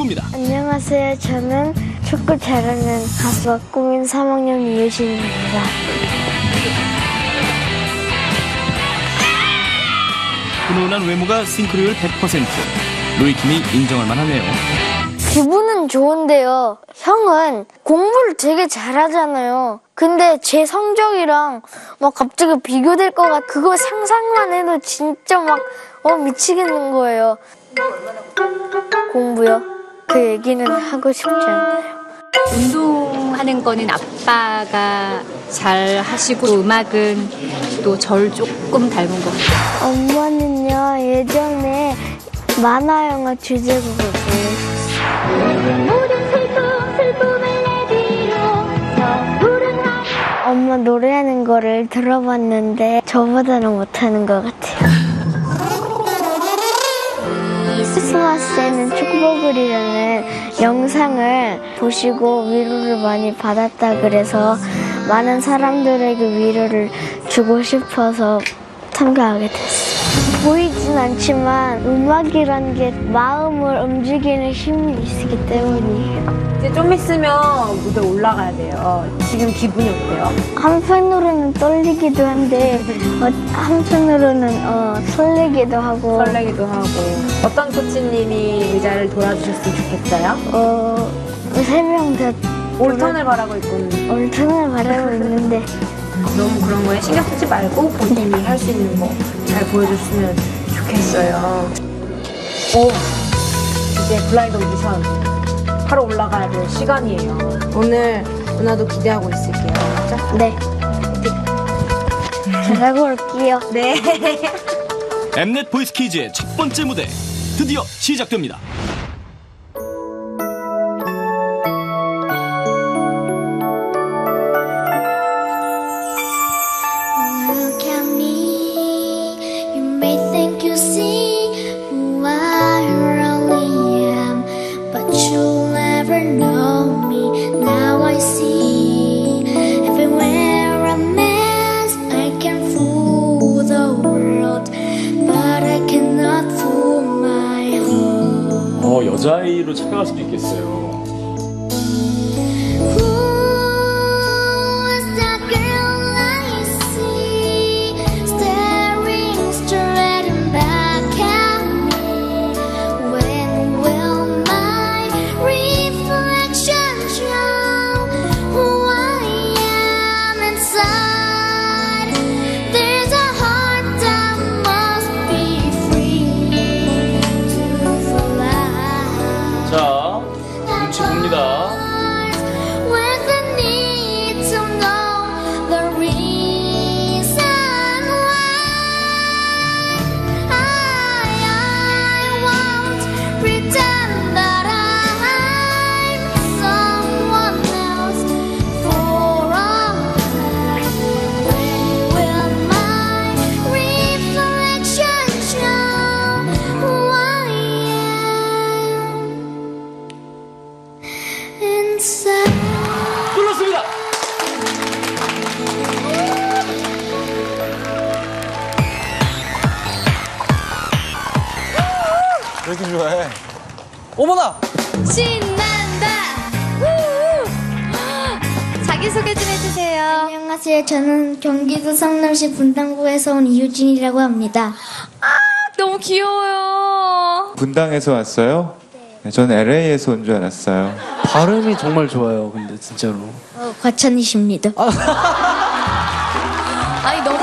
친구입니다. 안녕하세요. 저는 축구 잘하는 가수 꿈인 3학년 이유진입니다. 훈훈한 외모가 싱크로율 100%. 로이킴이 인정할 만하네요. 기분은 좋은데요. 형은 공부를 되게 잘하잖아요. 근데 제 성적이랑 막 갑자기 비교될 것 같, 그거 상상만 해도 진짜 막, 어, 미치겠는 거예요. 공부요? 그 얘기는 하고 싶지 않아요. 운동하는 거는 아빠가 잘 하시고 또 음악은 또 절 조금 닮은 것 같아요. 엄마는요, 예전에 만화 영화 주제곡을 보여줬어요. 엄마 노래하는 거를 들어봤는데 저보다는 못하는 것 같아요. 크리스마스에는 축복을이라는 영상을 보시고 위로를 많이 받았다 그래서 많은 사람들에게 위로를 주고 싶어서 참가하게 됐어요. 보이진 않지만 음악이란 게 마음을 움직이는 힘이 있기 때문이에요. 이제 좀 있으면 무대 올라가야 돼요. 지금 기분이 어때요? 한편으로는 떨리기도 한데 어, 한편으로는 어, 설레기도 하고 설레기도 하고. 어떤 코치님이 의자를 돌아주셨으면 좋겠어요? 어, 세명다 올턴을 바라고 있군. 얼큰을 바라고 있는데 너무 그런 거에 신경 쓰지 말고 본인이 할 수 있는 거 잘 보여줬으면 좋겠어요. 오, 이제 블라인드 오디션 하러 올라가야 될 시간이에요. 오늘 누나도 기대하고 있을게요. 자, 네 잘하고 올게요. 네. 엠넷 보이스 키즈의 첫 번째 무대 드디어 시작됩니다. 여자아이로 착각할 수도 있겠어요. 이렇게 좋아해? 어머나! 신난다! 자기소개 좀 해주세요. 안녕하세요. 저는 경기도 성남시 분당구에서 온 이유진이라고 합니다. 너무 귀여워요. 분당에서 왔어요? 네, 저는 LA에서 온 줄 알았어요. 발음이 정말 좋아요, 근데 진짜로. 어, 과찬이십니다. 아니, 너무.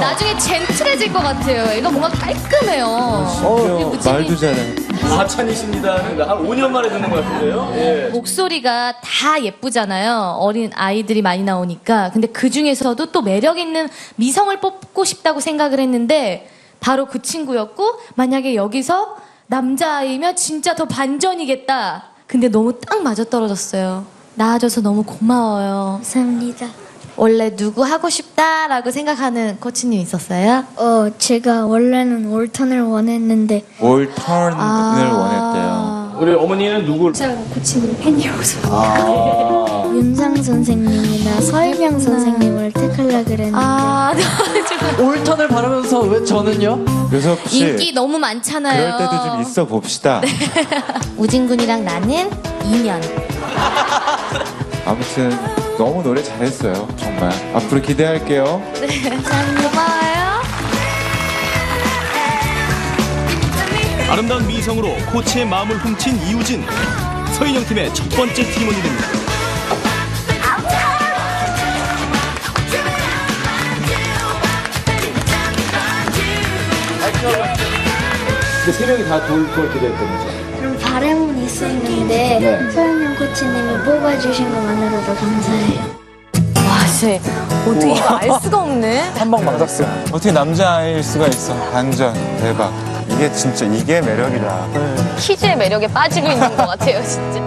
나중에 젠틀해질 것 같아요. 얘가 뭔가 깔끔해요. 심지어 무진이- 말도 잘해. 하찬이십니다는 한 5년 만에 듣는 것 같은데요? 예. 목소리가 다 예쁘잖아요. 어린 아이들이 많이 나오니까. 근데 그 중에서도 또 매력 있는 미성을 뽑고 싶다고 생각을 했는데 바로 그 친구였고 만약에 여기서 남자아이면 진짜 더 반전이겠다. 근데 너무 딱 맞아 떨어졌어요. 나와줘서 너무 고마워요. 감사합니다. 원래 누구 하고 싶다라고 생각하는 코치님 있었어요? 어, 제가 원래는 올턴을 원했는데 올 턴을 아. 원했대요. 우리 어머니는 누구? 윤상 선생님이나 서희명 선생님을 택하려 그랬는데 아, 올 턴을 바라면서 왜 저는요? 요섭 씨 인기 너무 많잖아요. 그럴 때도 좀 있어 봅시다. 우진군이랑 나는 2년. 아무튼 너무 노래 잘했어요. 정말 앞으로 기대할게요. 고마워요. 아름다운 미성으로 코치의 마음을 훔친 이우진 서인영 팀의 첫 번째 팀원이 됩니다. 근데 세 명이 다 도울 걸 기대했다면서. 그럼 바람은 있었는데 네. 서영영 코치님이 뽑아주신 것만으로도 감사해요. 와, 씨. 어떻게 이거 알 수가 없네. 한 방 맞았어. 어떻게 남자아이일 수가 있어. 반전 대박. 이게 진짜 이게 매력이다. 퀴즈의 매력에 빠지고 있는 것 같아요, 진짜.